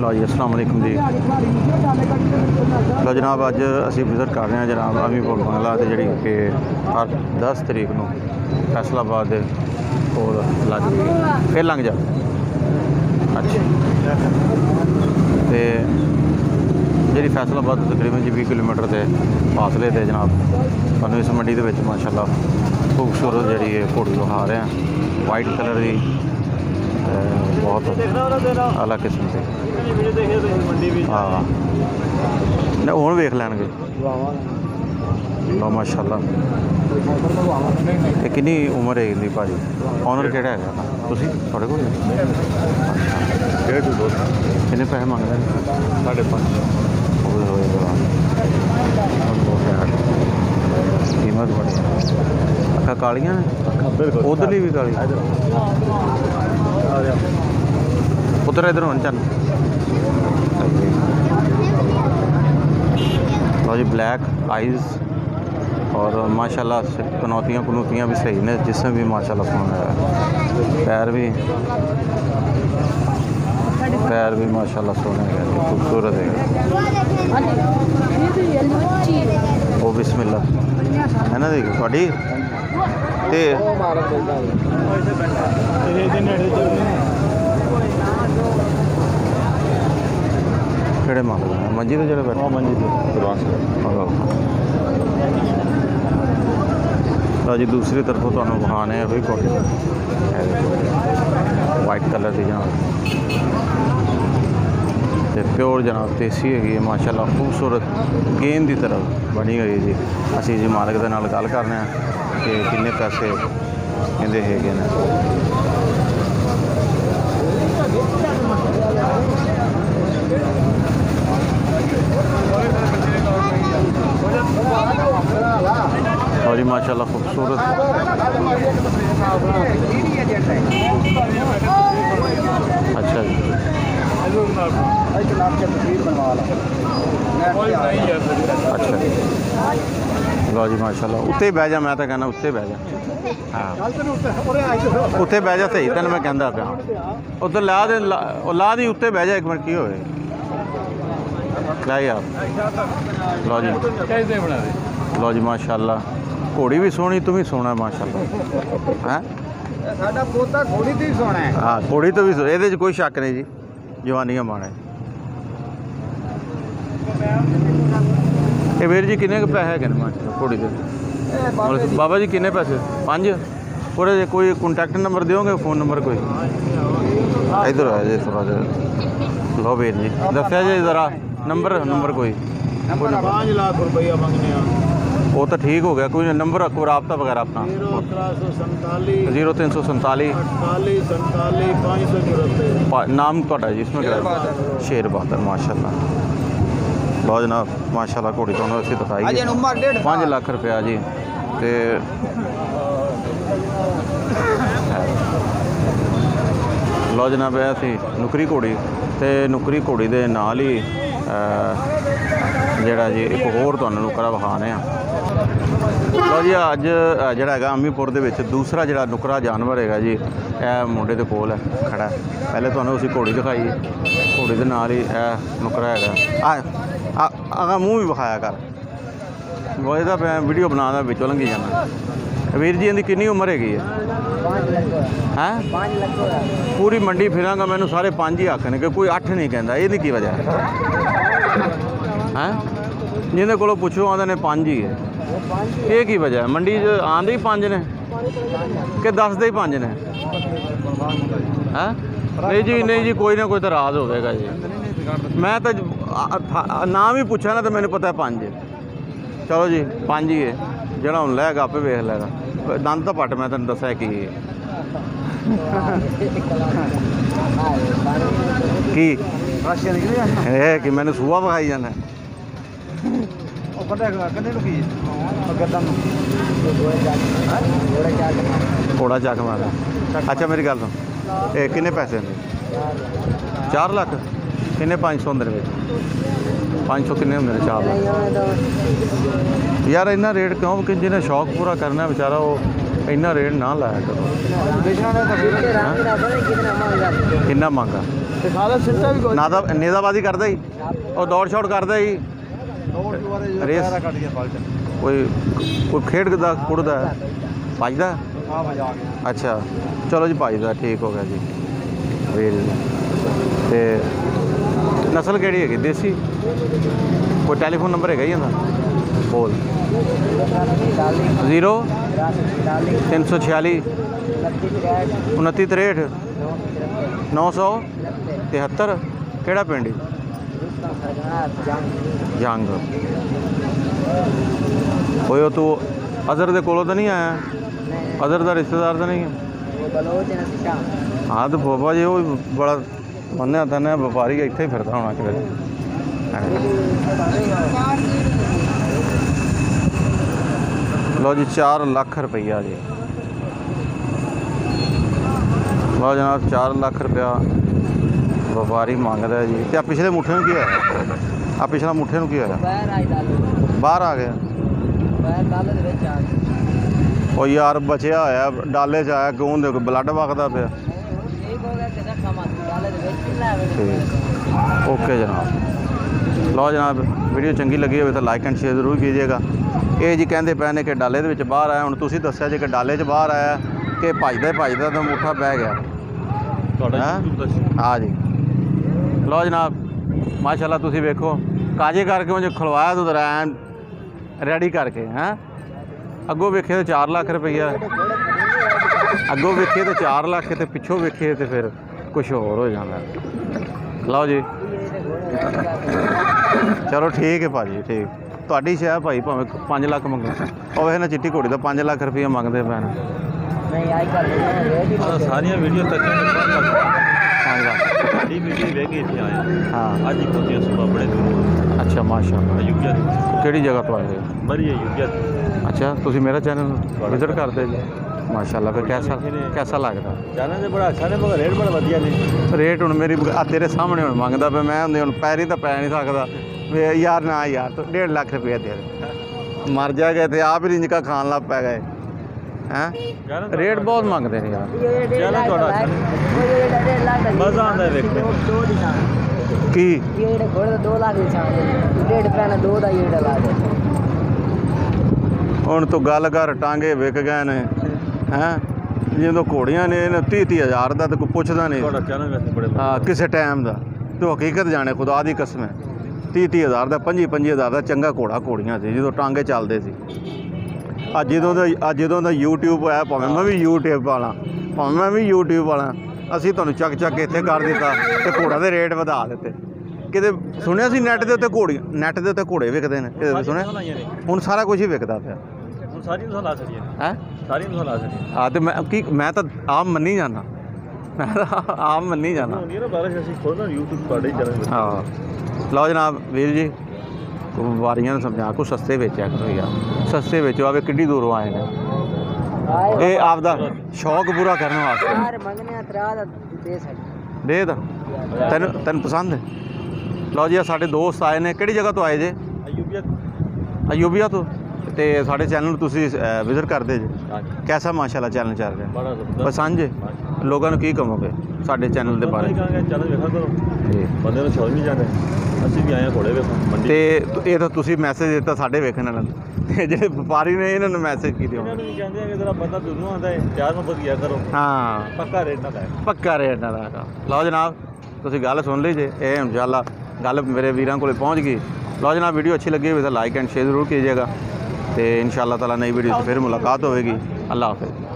ਲਓ ਜੀ, ਅਸਲਾਮ ਵਾਲੇਕੁਮ ਜੀ। ਲਓ ਜਨਾਬ, ਅੱਜ ਅਸੀਂ ਵਿਜ਼ਿਟ ਕਰ ਰਹੇ ਹਾਂ ਜਨਾਬ ਅਮੀਪੁਰ ਬੰਗਲਾ ਤੇ ਜਿਹੜੀ ਕਿ ਹਰ 10 ਤਰੀਕ ਨੂੰ ਫੈਸਲਾਬਾਦ ਦੇ ਕੋਲ ਲੱਗ ਗਈ ਫਿਰ ਲੰਘ ਜਾ। ਅੱਛਾ। ਤੇ ਜਿਹੜੀ ਫੈਸਲਾਬਾਦ ਤੋਂ ਤਕਰੀਬਨ ਜੀ 20 ਕਿਲੋਮੀਟਰ ਦੇ ਫਾਸਲੇ ਤੇ ਜਨਾਬ, ਤੁਹਾਨੂੰ ਇਸ ਮੰਡੀ ਦੇ ਵਿੱਚ ਮਾਸ਼ਾਅੱਲਾ ਖੂਬਸੂਰਤ ਜਿਹੜੀ ਹੈ ਘੋੜੀ ਦਿਖਾ ਰਹੇ ਹਾਂ। ਵਾਈਟ ਕਲਰ ਦੀ ਬਹੁਤ ਅਲੱਗ ਕਿਸਮ ਦੀ। ਹਾਂ। ਨਾ ਹੁਣ ਵੇਖ ਲੈਣਗੇ। ਲਓ ਮਾਸ਼ਾਅੱਲਾ। ਇਹ ਕਿੰਨੀ ਉਮਰ ਹੈ ਇਹਦੀ ਭਾਜੀ? ਓਨਰ ਕਿਹੜਾ ਹੈਗਾ ਤੁਸੀਂ? ਤੁਹਾਡੇ ਕੋਲ? ਡੇਢ ਦੋ ਕਿੰਨੇ ਪੈਸੇ ਮੰਗਦੇ ਨੇ? ਸਾਢੇ ਪੰਜ ਹੋਏ ਹੋਏ ਅੱਖਾਂ ਕਾਲੀਆਂ ਨੇ ਬਿਲਕੁਲ ਉਧਰਲੀ ਵੀ ਕਾਲੀ ਆ ਜਾ ਉਧਰ ਇਧਰ ਹੁਣ ਚੱਲ ਲਓ ਜੀ ਬਲੈਕ ਆਈਜ਼ और माशाल्लाह से कनौतियाँ कनौतियाँ भी सही ने जिसमें भी माशाल्लाह सोना है पैर भी पैर भी माशाल्लाह सोने का है खूबसूरत है वो बिस्मिल्ला है ना देखो थोड़ी ਚੱਲਦੇ ਕਿਹੜੇ ਨੇ? ਮੰਜੀ ਤੇ ਜਿਹੜੇ ਬੈਠੇ? ਆ ਮੰਜੀ ਤੇ। ਲਓ ਜੀ ਦੂਸਰੀ ਤਰਫੋਂ ਤੁਹਾਨੂੰ ਵਿਖਾਣੇ ਆ ਬਈ ਕੋਟੀ ਵਾਈਟ ਕਲਰ ਦੀ ਜਨਾਬ। ਤੇ ਪਿਓਰ ਜਨਾਬ ਦੇਸੀ ਹੈਗੀ ਹੈ ਮਾਸ਼ਾਅੱਲਾ ਖੂਬਸੂਰਤ ਗੇਂਦ ਦੀ ਤਰ੍ਹਾਂ ਬਣੀ ਹੋਈ ਜੀ। ਅਸੀਂ ਜੀ ਮਾਲਕ ਦੇ ਨਾਲ ਗੱਲ ਕਰਨੇ ਆ। ਕਿ ਕਿੰਨੇ ਪੈਸੇ ਇਹਦੇ ਹੈਗੇ ਨੇ। ਲਓ ਜੀ ਮਾਸ਼ਾਅੱਲਾ ਖੂਬਸੂਰਤ। ਅੱਛਾ ਜੀ। ਅੱਛਾ। ਲਓ ਜੀ ਮਾਸ਼ਾਅੱਲਾ। ਉੱਤੇ ਬਹਿ ਜਾ ਮੈਂ ਤਾਂ ਕਹਿੰਦਾ ਉੱਤੇ ਬਹਿ ਜਾ। ਹਾਂ। ਉੱਤੇ ਬਹਿ ਜਾ ਸਹੀ ਤੈਨੂੰ ਮੈਂ ਕਹਿੰਦਾ ਪਿਆ। ਉੱਤੇ ਲਾ ਦੇ ਲਾ- ਦੀ ਉੱਤੇ ਬਹਿ ਜਾ ਇੱਕ ਮਿੰਟ ਕੀ ਹੋਏ ਲੈ ਯਾਰ। ਲਓ ਜੀ। ਕੈਸੇ ਬਣਾ ਦੇ? ਲਓ ਜੀ ਮਾਸ਼ਾਅੱਲਾ। ਘੋੜੀ ਵੀ ਸੋਹਣੀ ਤੂੰ ਵੀ ਸੋਹਣਾ ਮਾਸ਼ਾਅੱਲਾ। ਹੈ? ਸਾਡਾ ਪੋਤਾ ਘੋੜੀ ਤੇ ਹੀ ਸੋਣਾ ਹੈ। ਹਾਂ ਘੋੜੀ ਤੋਂ ਵੀ ਸੋ- ਇਹਦੇ 'ਚ ਕੋਈ ਸ਼ੱਕ ਨਹੀਂ ਜੀ। ਜਵਾਨੀਆਂ ਮਾਣਾ। ये वीर जी किन्ने पैसे है घोड़ी के बाबा जी किन्ने पैसे पं थोड़े कोई कॉन्टैक्ट नंबर दोगे फ़ोन नंबर कोई इधर आ जाए थोड़ा जो लो भीर जी दस जरा नंबर नंबर कोई वो तो ठीक हो गया कोई नंबर रखो रबता वगैरह अपना ज़ीरो तीन सौ संताली नाम थोड़ा जी इसमें शेर बहादुर माशाला ਲਓ ਜਨਾਬ ਮਾਸ਼ਾਅੱਲਾ ਘੋੜੀ ਤੁਹਾਨੂੰ ਅਸੀਂ ਦਿਖਾਈ ਅਜੇ ਹੈ। ਉਮਰ ਡੇਢ 5 ਲੱਖ ਰੁਪਇਆ ਜੀ ਤੇ ਲਓ ਜਨਾਬ ਇਹ ਸੀ ਨੁਕਰੀ ਘੋੜੀ ਤੇ ਨੁਕਰੀ ਘੋੜੀ ਦੇ ਨਾਲ ਹੀ ਜਿਹੜਾ ਜੀ ਇੱਕ ਹੋਰ ਤੁਹਾਨੂੰ ਨੁਕਰਾ ਵਿਖਾਣੇ ਆ ਲਓ ਜੀ ਅੱਜ ਜਿਹੜਾ ਹੈਗਾ ਅੰਮੀਪੁਰ ਦੇ ਵਿੱਚ ਦੂਸਰਾ ਜਿਹੜਾ ਨੁਕਰਾ ਜਾਨਵਰ ਹੈਗਾ ਜੀ ਇਹ ਮੁੰਡੇ ਦੇ ਕੋਲ ਹੈ ਖੜਾ। ਪਹਿਲੇ ਤੁਹਾਨੂੰ ਅਸੀਂ ਘੋੜੀ ਦਿਖਾਈ। ਘੋੜੀ ਦੇ ਨਾਲ ਹੀ ਇਹ ਨੁਕਰਾ ਹੈਗਾ। ਆ ਆਗਾ ਮੂੰਹ ਵੀ ਵਿਖਾਇਆ ਕਰ। ਉਹ ਇਹਦਾ ਮੈਂ ਵੀਡੀਓ ਬਣਾਉਂਦਾ ਵਿੱਚੋਂ ਲੰਘੀ ਜਾਂਦਾ। ਵੀਰ ਜੀ, ਇਹਦੀ ਕਿੰਨੀ ਉਮਰ ਹੈਗੀ ਹੈ ਹੈ? 5 ਲੱਖ ਪੂਰੀ ਮੰਡੀ ਫਿਰਾਂਗਾ, ਮੈਨੂੰ ਸਾਰੇ ਪੰਜ ਹੀ ਆਖਣਗੇ ਕੋਈ ਅੱਠ ਨਹੀਂ ਕਹਿੰਦਾ। ਇਹਦੀ ਕੀ ਵਜ੍ਹਾ? ਹੈ? ਹੈ ਜਿਹਦੇ ਕੋਲੋਂ ਪੁੱਛੋ ਆਂਦੇ ਨੇ ਪੰਜ ਹੀ ਹੈ। ਇਹ ਕੀ ਵਜ੍ਹਾ? ਮੰਡੀ 'ਚ ਆਂਦੇ ਹੀ ਪੰਜ ਨੇ? ਕਿ ਦੱਸਦੇ ਹੀ ਪੰਜ ਨੇ। ਹੈ? ਨਹੀਂ ਜੀ ਨਹੀਂ ਜੀ ਕੋਈ ਨਾ ਕੋਈ ਤਾਂ ਰਾਜ਼ ਹੋਵੇਗਾ ਜੀ। ਮੈਂ ਤਾਂ ਨਾਮ ਹੀ ਪੁੱਛਿਆ ਨਾ ਤਾਂ ਮੈਨੂੰ ਪਤਾ ਹੈ ਪੰਜ। ਹੈ ਚਲੋ ਜੀ ਪੰਜ ਹੀ ਹੈ। ਜਿਹੜਾ ਹੁਣ ਲੈਗਾ ਆਪੇ ਵੇਖ ਲੈਗਾ ਦੰਦ ਤਾਂ ਪੱਟ ਮੈਂ ਤੈਨੂੰ ਦੱਸਿਆ ਕੀ ਹੈ। ਕੀ? ਰਸ਼ੀਆ ਨਿਕਲ ਗਿਆ। ਇਹ ਕਿ ਮੈਨੂੰ ਸੂਆ ਵਿਖਾਈ ਜਾਂਦਾ। ਹੈ ਥੋੜਾ ਨੂੰ ਕੀ? ਗੱਦਾਂ ਚੱਕ ਮਾਰਦਾ ਅੱਛਾ ਮੇਰੀ ਗੱਲ ਸੁਣ। ਇਹ ਕਿੰਨੇ ਪੈਸੇ ਨੇ? 4 ਲੱਖ? ਕਿੰਨੇ? 500 ਹੁੰਦੇ ਨੇ ਵਿੱਚ। 500 ਕਿੰਨੇ ਹੁੰਦੇ ਨੇ? 4 ਲੱਖ। ਯਾਰ ਇੰਨਾ ਰੇਟ ਕਿਉਂ? ਕਿ ਜਿਹਨੇ ਸ਼ੌਕ ਪੂਰਾ ਕਰਨਾ ਵਿਚਾਰਾ ਉਹ ਇੰਨਾ ਰੇਟ ਨਾ ਲਾਇਆ ਕਰੋ। ਕਿੰਨਾ ਮੰਗਾ? ਨਾਦਾ ਨੇਜ਼ਾਬਾਜ਼ੀ ਕਰਦਾ ਹੀ। ਉਹ ਦੌੜ ਛੋੜ ਕਰਦਾ ਹੀ। ਦੌੜ ਜੁਆਰੇ ਜਿਹੜਾ ਰੇਸ। ਪੈਰਾ ਕੱਢ ਗਿਆ ਪਲਟ ਕੋਈ ਕੋਈ ਖੇਡ ਦਾ ਕੁੜਦਾ ਭੱਜਦਾ? ਆ ਆ ਗਿਆ ਅੱਛਾ। ਚਲੋ ਜੀ ਭੱਜਦਾ। ਠੀਕ ਹੋ ਗਿਆ ਜੀ। ਵੇਲ ਤੇ ਨਸਲ ਕਿਹੜੀ ਹੈਗੀ? ਦੇਸੀ? ਕੋਈ ਟੈਲੀਫੋਨ ਨੰਬਰ ਹੈਗਾ ਹੀ ਇਹਦਾ? ਬੋਲ। 0 346 29 63 973 ਕਿਹੜਾ ਪਿੰਡ ਹੈ ਜੰਗ। ਓਏ, ਉਹ ਤੂੰ ਅਜ਼ਰ ਦੇ ਕੋਲੋਂ ਤਾਂ ਨਹੀਂ ਆਇਆ? ਅਜ਼ਰ ਦਾ ਰਿਸ਼ਤੇਦਾਰ ਤਾਂ ਨਹੀਂ ਹਾਂ? ਤੇ ਬਾਬਾ ਜੀ, ਉਹ ਬੜਾ ਮੰਨਿਆ ਤਾਂ ਨਾ ਵਪਾਰੀ ਇੱਥੇ ਹੀ ਫਿਰਦਾ ਹੋਣਾ ਕਿਤੇ। ਲਓ ਜੀ 4 ਲੱਖ ਰੁਪਈਆ ਜੀ। ਲਓ ਜਨਾਬ 4 ਲੱਖ ਰੁਪਇਆ। ਵਪਾਰੀ ਮੰਗਦਾ ਜੀ। ਤੇ ਆ ਪਿਛਲੇ ਮੁੱਠੇ ਨੂੰ ਕੀ ਹੋਇਆ? ਆ ਪਿਛਲਾ ਮੁੱਠੇ ਨੂੰ ਕੀ ਹੋਇਆ? ਬਾਹਰ ਆ ਗਿਆ ਉਹ ਯਾਰ ਬਚਿਆ ਹੋਇਆ ਡਾਲੇ 'ਚ ਆਇਆ ਕਿਉਂ ਦੇ ਬਲੱਡ ਵਗਦਾ ਪਿਆ। ਠੀਕ। ਓਕੇ ਜਨਾਬ। ਲਓ ਜਨਾਬ ਵੀਡੀਓ ਚੰਗੀ ਲੱਗੀ ਹੋਵੇ ਤਾਂ ਲਾਈਕ ਐਂਡ ਸ਼ੇਅਰ ਜ਼ਰੂਰ ਕੀਜੀਏਗਾ। ਇਹ ਜੀ ਕਹਿੰਦੇ ਪਏ ਨੇ ਕਿ ਡਾਲੇ ਦੇ ਵਿੱਚ ਬਾਹਰ ਆਇਆ ਹੁਣ ਤੁਸੀਂ ਦੱਸਿਆ ਜੇ ਕਿ ਡਾਲੇ 'ਚ ਬਾਹਰ ਆਇਆ ਕਿ ਭੱਜਦਾ ਹੀ ਭੱਜਦਾ ਤਾਂ ਮੁੱਠਾ ਬਹਿ ਗਿਆ। ਹੈਂ? ਹਾਂ ਜੀ। ਲਓ ਜਨਾਬ ਮਾਸ਼ਾਅੱਲਾ ਤੁਸੀਂ ਵੇਖੋ ਕਾਜੇ ਕਰਕੇ ਉਹ ਖਲਵਾਇਆ ਤੂੰ ਐਨ ਰੈਡੀ ਕਰਕੇ ਹੈਂ? ਅੱਗੋਂ ਵੇਖੇ ਤਾਂ 4 ਲੱਖ ਰੁਪਈਆ। ਅੱਗੋਂ ਵੇਖੇ ਤਾਂ 4 ਲੱਖ ਤੇ ਪਿੱਛੋਂ ਵੇਖੇ ਤੇ ਫਿਰ ਕੁਝ ਹੋਰ ਹੋ ਜਾਂਦਾ। ਲਓ ਜੀ। ਚਲੋ ਠੀਕ ਹੈ ਭਾਜੀ ਠੀਕ। ਤੁਹਾਡੀ ਸ਼ਾਇਦ ਭਾਈ ਭਾਵੇਂ 5 ਲੱਖ ਮੰਗੋ। ਉਹ ਵੇਖ ਨਾ ਚਿੱਟੀ ਘੋੜੀ ਦਾ 5 ਲੱਖ ਰੁਪਈਆ ਮੰਗਦੇ ਪੈਣ ਸਾਰੀਆਂ ਵੀਡੀਓ ਤੱਕ 5 ਲੱਖ ਸਾਡੀ ਵੀਡੀਓ ਵੇਖ ਕੇ ਇੱਥੇ ਆਇਆ ਹਾਂ। ਅੱਜ ਹੀ ਪਹੁੰਚਿਆ ਸੁਬਾ ਬੜੇ ਦੂਰ ਅੱਛਾ ਮਾਸ਼ਾਅੱਲਾ। ਅਯੁੱਧਿਆ ਦੇ। ਕਿਹੜੀ ਜਗ੍ਹਾ ਤੋਂ ਆਏ ਹੋ? ਅਯੁੱਧਿਆ ਦੇ। ਅੱਛਾ ਤੁਸੀਂ ਮੇਰਾ ਚੈਨਲ ਵਿਜ਼ਿਟ ਕਰਦੇ ਜੀ। ਮਾਸ਼ਾਅੱਲਾ ਫਿਰ ਕੈਸਾ ਕੈਸਾ ਲੱਗਦਾ? ਜਾਨਾਂ ਦੇ ਬੜਾ ਅੱਛਾ ਨੇ ਮਗਰ ਰੇਟ ਬੜਾ ਵਧੀਆ ਨੇ। ਰੇਟ ਹੁਣ ਮੇਰੀ ਆ ਤੇਰੇ ਸਾਹਮਣੇ ਹੁਣ ਮੰਗਦਾ ਪਿਆ ਮੈਂ ਹੁੰਦੇ ਹੁਣ ਪੈਰੀ ਤਾਂ ਪੈ ਨਹੀਂ ਸਕਦਾ। ਵੀ ਯਾਰ ਨਾ ਯਾਰ ਤੂੰ 1.5 ਲੱਖ ਰੁਪਏ ਦੇ ਦੇ। ਮਰ ਜਾ ਗਏ ਤੇ ਆਪ ਹੀ ਰਿੰਜਕਾ ਖਾਣ ਲੱਗ ਪੈ ਗਏ। ਹੈ? ਰੇਟ ਬਹੁਤ ਮੰਗਦੇ ਨੇ ਯਾਰ। ਮਜ਼ਾ ਆਉਂਦਾ ਵੇਖਣੇ ਕੀ? ਜਿਹੜੇ ਘੋੜੇ ਦਾ 2 ਲੱਖ ਦੀ ਛਾਂ ਡੇਢ ਪੈਣਾ 2 ਦਾ ਜਿਹੜਾ ਲਾ ਦੇ ਹੁਣ ਤੂੰ ਗੱਲ ਕਰ ਟਾਂਗੇ ਵਿਕ ਗਏ ਨੇ ਹੈ? ਜਦੋਂ ਘੋੜੀਆਂ ਨੇ ਇਹਨਾਂ 30 30 ਹਜ਼ਾਰ ਦਾ ਤੇ ਕੋਈ ਪੁੱਛਦਾ ਨਹੀਂ। ਤੁਹਾਡਾ ਚੈਨਲ ਵੈਸੇ ਬੜੇ ਹਾਂ ਕਿਸੇ ਟਾਈਮ ਦਾ। ਤੂੰ ਹਕੀਕਤ ਜਾਣੇ ਖੁਦਾ ਦੀ ਕਸਮ ਹੈ। 30 30 ਹਜ਼ਾਰ ਦਾ 25 25 ਹਜ਼ਾਰ ਦਾ ਚੰਗਾ ਘੋੜਾ ਘੋੜੀਆਂ ਸੀ ਜਦੋਂ ਟਾਂਗੇ ਚੱਲਦੇ ਸੀ। ਅੱਜ ਜਦੋਂ ਦਾ ਅੱਜ ਜਦੋਂ ਦਾ YouTube ਆਇਆ ਭਾਵੇਂ ਮੈਂ ਵੀ YouTube ਵਾਲਾ ਭਾਵੇਂ ਮੈਂ ਵੀ YouTube ਵਾਲਾ ਅਸੀਂ ਤੁਹਾਨੂੰ ਚੱਕ ਚੱਕ ਕੇ ਇੱਥੇ ਕਰ ਦਿੱਤਾ ਤੇ ਘੋੜਾ ਦੇ ਰੇਟ ਵਧਾ ਦਿੱਤੇ। ਕਿਤੇ ਸੁਣਿਆ ਸੀ ਨੈਟ ਦੇ ਉੱਤੇ ਘੋੜੀਆਂ? ਨੈਟ ਦੇ ਉੱਤੇ ਘੋੜੇ ਵਿਕਦੇ ਨੇ ਕਿਤੇ ਸੁਣਿਆ? ਹੁਣ ਸਾਰਾ ਕੁਝ ਹੀ ਵਿਕਦਾ ਪਿਆ। ਹੁਣ ਸਾਰੀਆਂ ਨੂੰ ਲਾ ਸਕਦੀਆਂ ਨੇ ਹੈ? ਸਾਰੀਆਂ ਨੂੰ ਲਾ ਸਕਦੀਆਂ ਆ ਤੇ ਮੈਂ ਕੀ ਮੈਂ ਤਾਂ ਆਮ ਮੰਨੀ ਜਾਣਾ ਮੈਂ ਤਾਂ ਆਮ ਮੰਨੀ ਜਾਣਾ ਹੁੰਦੀ ਹੈ ਨਾ ਬਾਰਿਸ਼ ਅਸੀਂ ਖੁਦ ਨਾ YouTube ਤੁਹਾਡੇ ਚੈਨਲ ਹਾਂ। ਲਓ ਜਨਾਬ ਵੀਰ ਜੀ ਵਾਰੀਆਂ ਨੂੰ ਸਮਝਾ ਕੋ ਸਸਤੇ ਵੇਚਿਆ ਕਰੋ ਯਾਰ। ਸਸਤੇ ਵੇਚੋ ਆਵੇ ਕਿੱਡੀ ਦੂਰੋਂ ਆਏ ਨੇ। ਇਹ ਆਪਦਾ ਸ਼ੌਕ ਪੂਰਾ ਕਰਨ ਵਾਸਤੇ। ਯਾਰ ਮੰਗਨੇ ਆ ਤਰਾ ਦਾ ਦੇ ਸਕ ਦੇ ਦਾ ਤੈਨੂੰ ਤੈਨੂੰ ਪਸੰਦ ਹੈ? ਲਓ ਜੀ ਆਹ ਸਾਡੇ ਦੋਸਤ ਆਏ ਨੇ। ਕਿਹੜੀ ਜਗ੍ਹਾ ਤੋਂ ਆਏ ਜੇ? ਅਯੂਬੀਆ ਅਯੂਬੀਆ ਤੋਂ? ਤੇ ਸਾਡੇ ਚੈਨਲ ਨੂੰ ਤੁਸੀਂ ਵਿਜ਼ਿਟ ਕਰਦੇ ਜੇ। ਕੈਸਾ ਮਾਸ਼ਾਅੱਲਾ ਚੈਨਲ ਚੱਲ ਰਿਹਾ? ਬੜਾ ਜ਼ਬਰਦਸਤ। ਪਸੰਦ ਜੇ? ਲੋਕਾਂ ਨੂੰ ਕੀ ਕਹੋਗੇ ਸਾਡੇ ਚੈਨਲ ਦੇ ਬਾਰੇ? ਬੰਦੇ ਨੂੰ ਛੋੜ ਨਹੀਂ ਜਾਂਦੇ। ਅਸੀਂ ਵੀ ਆਏ ਆ ਘੋੜੇ ਵੇਖੋ ਤੇ ਇਹ ਤਾਂ ਤੁਸੀਂ ਮੈਸੇਜ ਦਿੱਤਾ ਸਾਡੇ ਵੇਖਣ ਵਾਲਿਆਂ ਜਿਹੜੇ ਵਪਾਰੀ ਨੇ ਇਹਨਾਂ ਨੂੰ ਮੈਸੇਜ ਕੀਤੇ ਇਹਨਾਂ ਨੂੰ ਕਹਿੰਦੇ ਆ ਕਿ ਜਰਾ ਬੰਦਾ ਦੂਰੋਂ ਆਉਂਦਾ ਹੈ ਯਾਰ ਨੂੰ ਵਧੀਆ ਕਰੋ। ਹਾਂ। ਪੱਕਾ ਰੇਟ ਨਾ ਲੈ ਪੱਕਾ ਰੇਟ ਨਾਲ ਆਗਾ ਲਓ ਜਨਾਬ ਤੁਸੀਂ ਗੱਲ ਸੁਣ ਲਈ ਜੇ। ਇਹ ਇਨਸ਼ਾਅੱਲਾ ਗੱਲ ਮੇਰੇ ਵੀਰਾਂ ਕੋਲੇ ਪਹੁੰਚ ਗਈ। ਲਓ ਜਨਾਬ ਵੀਡੀਓ ਅੱਛੀ ਲੱਗੀ ਹੋਵੇ ਤਾਂ ਲਾਈਕ ਐਂਡ ਸ਼ੇਅਰ ਜ਼ਰੂਰ ਕੀਜੀਏਗਾ। ਤੇ ਇਨਸ਼ਾਅੱਲਾ ਤਾਲਾ ਨਈ ਵੀਡੀਓ 'ਚ ਫਿਰ ਮੁਲਾਕਾਤ ਹੋਵੇਗੀ। ਅੱਲਾ ਹਾਫਿਜ਼।